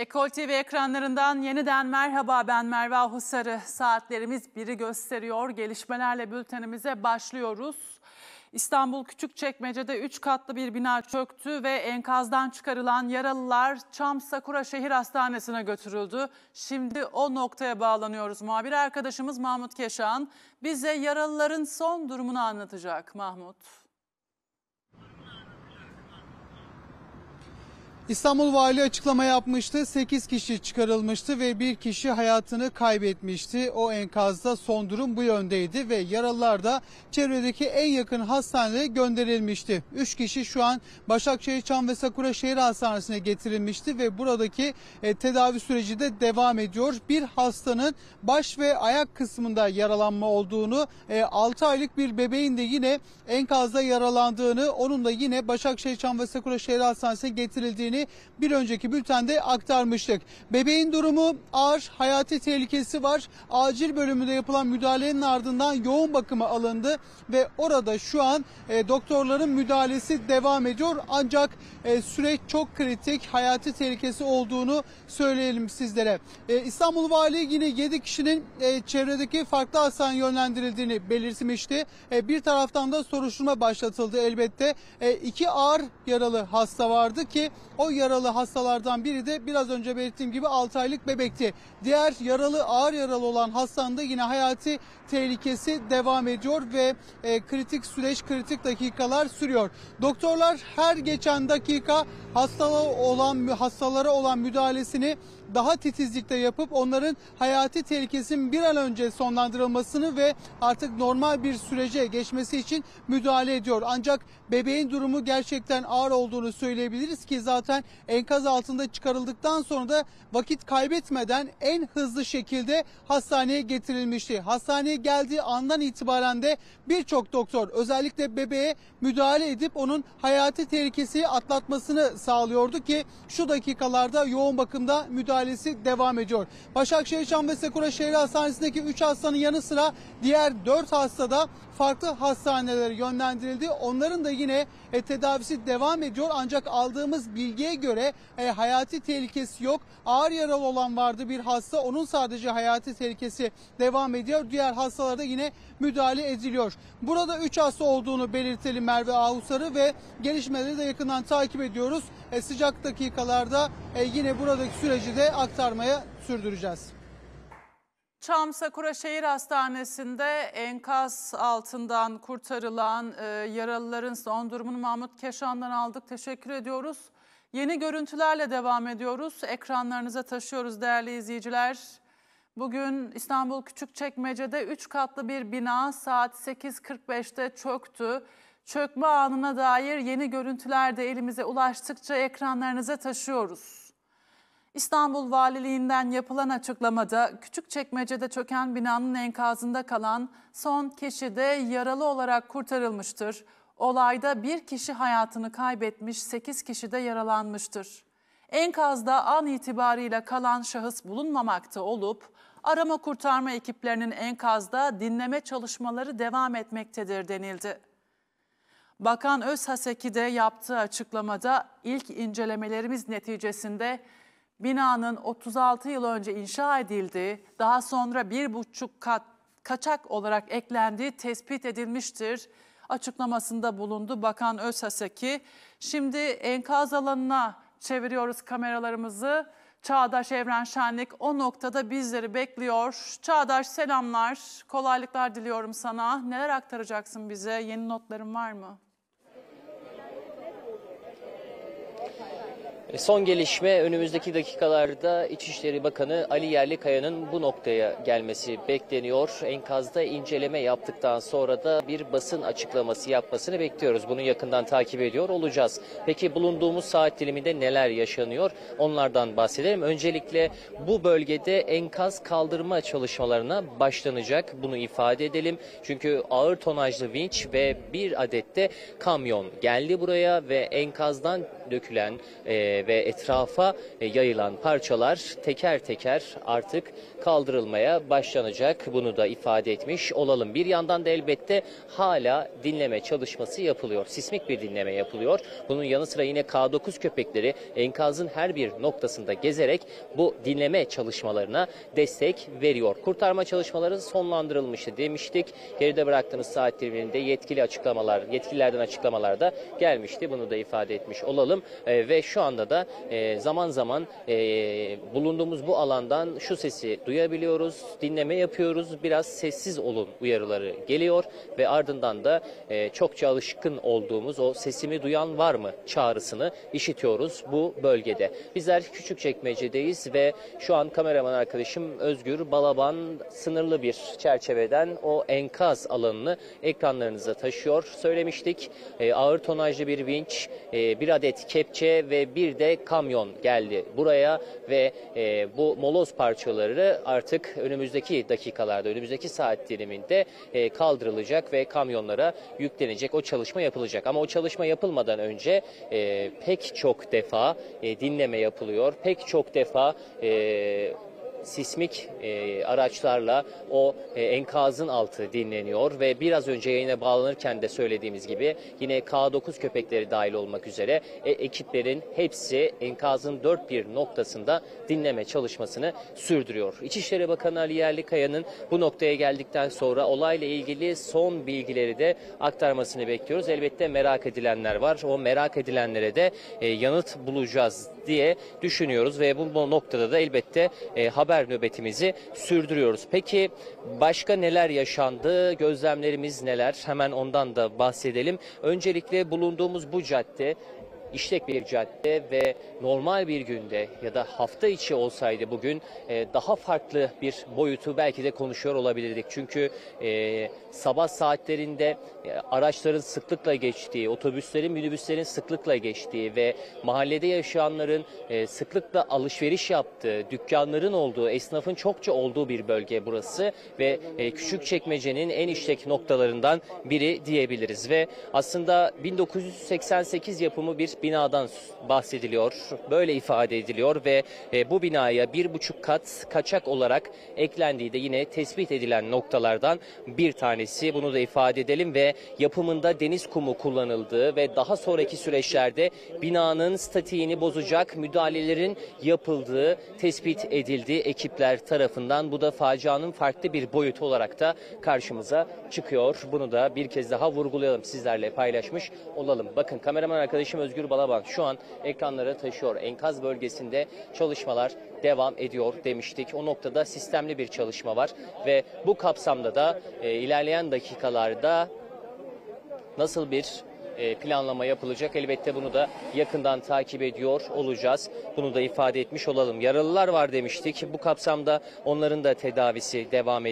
Ekol TV ekranlarından yeniden merhaba ben Merve Ahusarı. Saatlerimiz biri gösteriyor. Gelişmelerle bültenimize başlıyoruz. İstanbul Küçükçekmece'de 3 katlı bir bina çöktü ve enkazdan çıkarılan yaralılar Çam Sakura Şehir Hastanesi'ne götürüldü. Şimdi o noktaya bağlanıyoruz. Muhabir arkadaşımız Mahmut Keşan bize yaralıların son durumunu anlatacak. Mahmut. İstanbul Vali açıklama yapmıştı. 8 kişi çıkarılmıştı ve bir kişi hayatını kaybetmişti. O enkazda son durum bu yöndeydi ve yaralılar da çevredeki en yakın hastaneye gönderilmişti. 3 kişi şu an Başakşehir Çam ve Sakura Şehir Hastanesi'ne getirilmişti ve buradaki e, tedavi süreci de devam ediyor. Bir hastanın baş ve ayak kısmında yaralanma olduğunu, e, 6 aylık bir bebeğin de yine enkazda yaralandığını, onun da yine Başakşehir Çam ve Sakura Şehir Hastanesi'ne getirildiğini bir önceki bültende aktarmıştık. Bebeğin durumu ağır, hayati tehlikesi var. Acil bölümünde yapılan müdahalenin ardından yoğun bakıma alındı ve orada şu an e, doktorların müdahalesi devam ediyor. Ancak e, süreç çok kritik, hayati tehlikesi olduğunu söyleyelim sizlere. E, İstanbul Vali yine 7 kişinin e, çevredeki farklı hastaneye yönlendirildiğini belirtmişti. E, bir taraftan da soruşturma başlatıldı elbette. E, iki ağır yaralı hasta vardı ki o yaralı hastalardan biri de biraz önce belirttiğim gibi 6 aylık bebekti. Diğer yaralı ağır yaralı olan hastanın da yine hayati tehlikesi devam ediyor ve e, kritik süreç kritik dakikalar sürüyor. Doktorlar her geçen dakika hastalara olan hastalara olan müdahalesini daha titizlikte yapıp onların hayati tehlikesinin bir an önce sonlandırılmasını ve artık normal bir sürece geçmesi için müdahale ediyor. Ancak bebeğin durumu gerçekten ağır olduğunu söyleyebiliriz ki zaten enkaz altında çıkarıldıktan sonra da vakit kaybetmeden en hızlı şekilde hastaneye getirilmişti. Hastaneye geldiği andan itibaren de birçok doktor özellikle bebeğe müdahale edip onun hayati tehlikesi atlatmasını sağlıyordu ki şu dakikalarda yoğun bakımda müdahalesi devam ediyor. Başakşehir Çam ve Sekura Şehir Hastanesi'ndeki 3 hastanın yanı sıra diğer 4 hastada farklı hastanelere yönlendirildi. Onların da yine e, tedavisi devam ediyor ancak aldığımız bilgiye göre e, hayati tehlikesi yok. Ağır yaralı olan vardı bir hasta onun sadece hayati tehlikesi devam ediyor. Diğer hastalarda yine müdahale ediliyor. Burada 3 hasta olduğunu belirtelim Merve Ahusarı ve gelişmeleri de yakından takip ediyoruz. E, sıcak dakikalarda e, yine buradaki süreci de aktarmaya sürdüreceğiz. Çam Sakura Şehir Hastanesi'nde enkaz altından kurtarılan e, yaralıların son durumunu Mahmut Keşan'dan aldık. Teşekkür ediyoruz. Yeni görüntülerle devam ediyoruz. Ekranlarınıza taşıyoruz değerli izleyiciler. Bugün İstanbul Küçükçekmece'de 3 katlı bir bina saat 8.45'te çöktü. Çökme anına dair yeni görüntüler de elimize ulaştıkça ekranlarınıza taşıyoruz. İstanbul Valiliğinden yapılan açıklamada Küçükçekmece'de çöken binanın enkazında kalan son kişi de yaralı olarak kurtarılmıştır. Olayda bir kişi hayatını kaybetmiş, 8 kişi de yaralanmıştır. Enkazda an itibariyle kalan şahıs bulunmamakta olup arama kurtarma ekiplerinin enkazda dinleme çalışmaları devam etmektedir denildi. Bakan Özhaseki de yaptığı açıklamada ilk incelemelerimiz neticesinde binanın 36 yıl önce inşa edildiği, daha sonra bir buçuk kat kaçak olarak eklendiği tespit edilmiştir. Açıklamasında bulundu Bakan Özhaseki. Şimdi enkaz alanına çeviriyoruz kameralarımızı. Çağdaş Evren Şenlik o noktada bizleri bekliyor. Çağdaş selamlar, kolaylıklar diliyorum sana. Neler aktaracaksın bize? Yeni notların var mı? Son gelişme önümüzdeki dakikalarda İçişleri Bakanı Ali Yerlikaya'nın bu noktaya gelmesi bekleniyor. Enkazda inceleme yaptıktan sonra da bir basın açıklaması yapmasını bekliyoruz. Bunu yakından takip ediyor olacağız. Peki bulunduğumuz saat diliminde neler yaşanıyor? Onlardan bahsedelim. Öncelikle bu bölgede enkaz kaldırma çalışmalarına başlanacak. Bunu ifade edelim. Çünkü ağır tonajlı vinç ve bir adet de kamyon geldi buraya ve enkazdan dökülen e, e, ve etrafa e, yayılan parçalar teker teker artık kaldırılmaya başlanacak. Bunu da ifade etmiş olalım. Bir yandan da elbette hala dinleme çalışması yapılıyor. Sismik bir dinleme yapılıyor. Bunun yanı sıra yine K9 köpekleri enkazın her bir noktasında gezerek bu dinleme çalışmalarına destek veriyor. Kurtarma çalışmaları sonlandırılmıştı demiştik. Geride bıraktığımız saat diliminde yetkili açıklamalar, yetkililerden açıklamalar da gelmişti. Bunu da ifade etmiş olalım. E, ve şu anda da e, zaman zaman e, bulunduğumuz bu alandan şu sesi duyabiliyoruz, dinleme yapıyoruz. Biraz sessiz olun uyarıları geliyor ve ardından da e, çokça alışkın olduğumuz o sesimi duyan var mı çağrısını işitiyoruz bu bölgede. Bizler Küçükçekmece'deyiz ve şu an kameraman arkadaşım Özgür Balaban sınırlı bir çerçeveden o enkaz alanını ekranlarınıza taşıyor. Söylemiştik e, ağır tonajlı bir vinç, e, bir adet kepçe ve bir de kamyon geldi buraya ve e, bu moloz parçaları artık önümüzdeki dakikalarda, önümüzdeki saat diliminde e, kaldırılacak ve kamyonlara yüklenecek. O çalışma yapılacak. Ama o çalışma yapılmadan önce e, pek çok defa e, dinleme yapılıyor. Pek çok defa e, sismik e, araçlarla o e, enkazın altı dinleniyor ve biraz önce yayına bağlanırken de söylediğimiz gibi yine K9 köpekleri dahil olmak üzere e, ekiplerin hepsi enkazın dört bir noktasında dinleme çalışmasını sürdürüyor. İçişleri Bakanı Ali Yerlikaya'nın bu noktaya geldikten sonra olayla ilgili son bilgileri de aktarmasını bekliyoruz. Elbette merak edilenler var. O merak edilenlere de e, yanıt bulacağız diye düşünüyoruz ve bu noktada da elbette e, haber nöbetimizi sürdürüyoruz. Peki başka neler yaşandı? Gözlemlerimiz neler? Hemen ondan da bahsedelim. Öncelikle bulunduğumuz bu cadde işlek bir cadde ve normal bir günde ya da hafta içi olsaydı bugün e, daha farklı bir boyutu belki de konuşuyor olabilirdik. Çünkü e, sabah saatlerinde e, araçların sıklıkla geçtiği, otobüslerin, minibüslerin sıklıkla geçtiği ve mahallede yaşayanların e, sıklıkla alışveriş yaptığı, dükkanların olduğu, esnafın çokça olduğu bir bölge burası ve e, Küçükçekmece'nin en işlek noktalarından biri diyebiliriz ve aslında 1988 yapımı bir binadan bahsediliyor. Böyle ifade ediliyor ve e, bu binaya bir buçuk kat kaçak olarak eklendiği de yine tespit edilen noktalardan bir tanesi. Bunu da ifade edelim ve yapımında deniz kumu kullanıldığı ve daha sonraki süreçlerde binanın statiğini bozacak müdahalelerin yapıldığı tespit edildi ekipler tarafından. Bu da facianın farklı bir boyutu olarak da karşımıza çıkıyor. Bunu da bir kez daha vurgulayalım sizlerle paylaşmış olalım. Bakın kameraman arkadaşım Özgür Balaban şu an ekranlara taşıyor. Enkaz bölgesinde çalışmalar devam ediyor demiştik. O noktada sistemli bir çalışma var ve bu kapsamda da e, ilerleyen dakikalarda nasıl bir e, planlama yapılacak elbette bunu da yakından takip ediyor olacağız. Bunu da ifade etmiş olalım. Yaralılar var demiştik. Bu kapsamda onların da tedavisi devam ediyor.